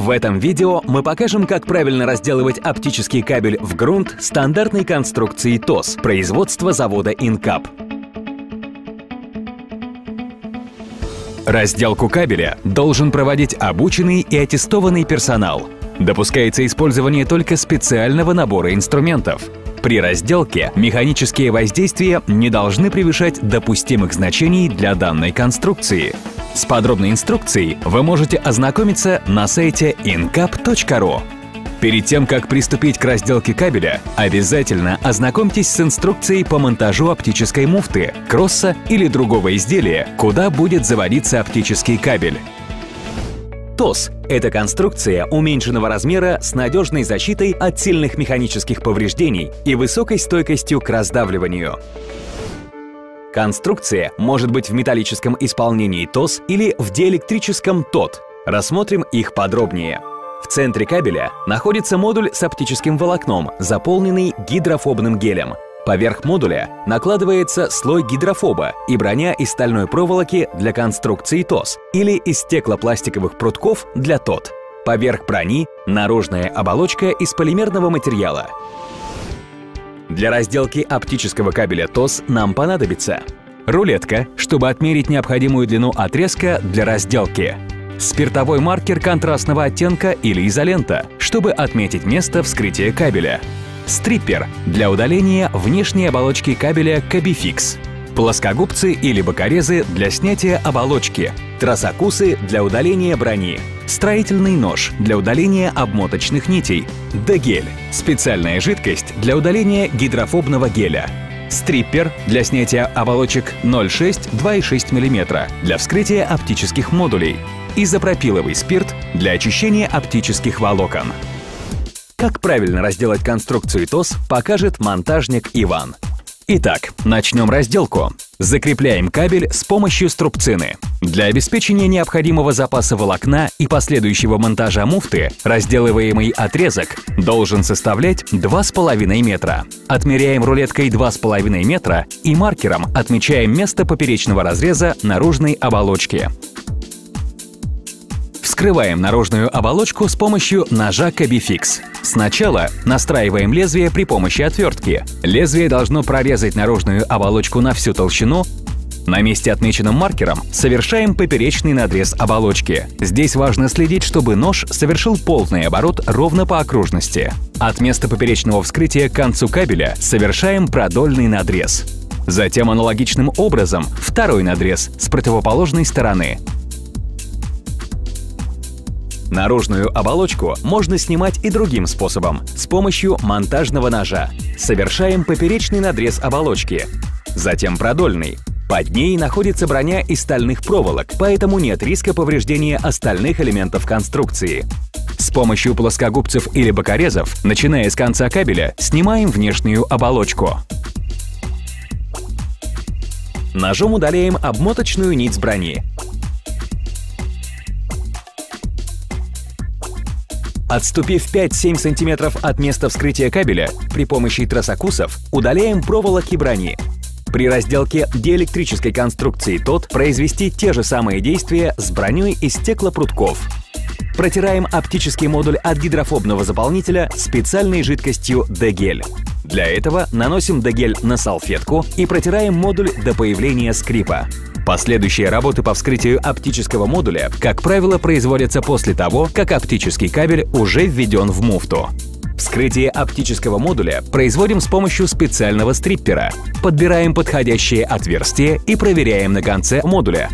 В этом видео мы покажем, как правильно разделывать оптический кабель в грунт стандартной конструкции ТОС производства завода Инкап. Разделку кабеля должен проводить обученный и аттестованный персонал. Допускается использование только специального набора инструментов. При разделке механические воздействия не должны превышать допустимых значений для данной конструкции. С подробной инструкцией вы можете ознакомиться на сайте incap.ru. Перед тем, как приступить к разделке кабеля, обязательно ознакомьтесь с инструкцией по монтажу оптической муфты, кросса или другого изделия, куда будет заводиться оптический кабель. ТОС – это конструкция уменьшенного размера с надежной защитой от сильных механических повреждений и высокой стойкостью к раздавливанию. Конструкция может быть в металлическом исполнении ТОС или в диэлектрическом ТОТ. Рассмотрим их подробнее. В центре кабеля находится модуль с оптическим волокном, заполненный гидрофобным гелем. Поверх модуля накладывается слой гидрофоба и броня из стальной проволоки для конструкции ТОС или из стеклопластиковых прутков для ТОТ. Поверх брони – наружная оболочка из полимерного материала. Для разделки оптического кабеля ТОС нам понадобится рулетка, чтобы отмерить необходимую длину отрезка для разделки, спиртовой маркер контрастного оттенка или изолента, чтобы отметить место вскрытия кабеля, стриппер для удаления внешней оболочки кабеля Кабификс, плоскогубцы или бокорезы для снятия оболочки, тросокусы для удаления брони, строительный нож для удаления обмоточных нитей, дегель – специальная жидкость для удаления гидрофобного геля, стриппер для снятия оболочек 0,6-2,6 мм для вскрытия оптических модулей, изопропиловый спирт для очищения оптических волокон. Как правильно разделать конструкцию ТОС, покажет монтажник Иван. Итак, начнем разделку. Закрепляем кабель с помощью струбцины. Для обеспечения необходимого запаса волокна и последующего монтажа муфты разделываемый отрезок должен составлять 2,5 метра. Отмеряем рулеткой 2,5 метра и маркером отмечаем место поперечного разреза наружной оболочки. Вскрываем наружную оболочку с помощью ножа Кабификс. Сначала настраиваем лезвие при помощи отвертки. Лезвие должно прорезать наружную оболочку на всю толщину, на месте, отмеченном маркером, совершаем поперечный надрез оболочки. Здесь важно следить, чтобы нож совершил полный оборот ровно по окружности. От места поперечного вскрытия к концу кабеля совершаем продольный надрез. Затем аналогичным образом второй надрез с противоположной стороны. Наружную оболочку можно снимать и другим способом – с помощью монтажного ножа. Совершаем поперечный надрез оболочки, затем продольный. Под ней находится броня из стальных проволок, поэтому нет риска повреждения остальных элементов конструкции. С помощью плоскогубцев или бокорезов, начиная с конца кабеля, снимаем внешнюю оболочку. Ножом удаляем обмоточную нить с брони. Отступив 5-7 см от места вскрытия кабеля, при помощи тросокусов удаляем проволоки брони. При разделке диэлектрической конструкции ТОТ произвести те же самые действия с броней из стеклопрутков. Протираем оптический модуль от гидрофобного заполнителя специальной жидкостью Дегель. Для этого наносим Дегель на салфетку и протираем модуль до появления скрипа. Последующие работы по вскрытию оптического модуля, как правило, производятся после того, как оптический кабель уже введен в муфту. Вскрытие оптического модуля производим с помощью специального стриппера. Подбираем подходящее отверстие и проверяем на конце модуля.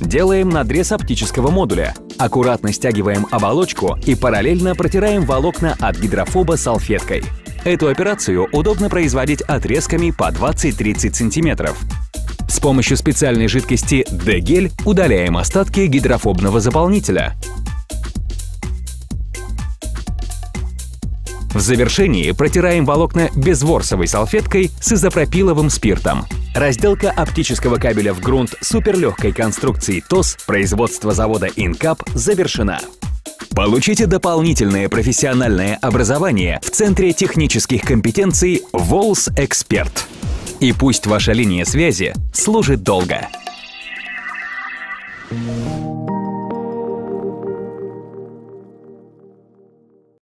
Делаем надрез оптического модуля. Аккуратно стягиваем оболочку и параллельно протираем волокна от гидрофоба салфеткой. Эту операцию удобно производить отрезками по 20-30 см. С помощью специальной жидкости D-гель удаляем остатки гидрофобного заполнителя. В завершении протираем волокна безворсовой салфеткой с изопропиловым спиртом. Разделка оптического кабеля в грунт суперлегкой конструкции ТОС производства завода Инкап завершена. Получите дополнительное профессиональное образование в Центре технических компетенций «Волс Эксперт». И пусть ваша линия связи служит долго.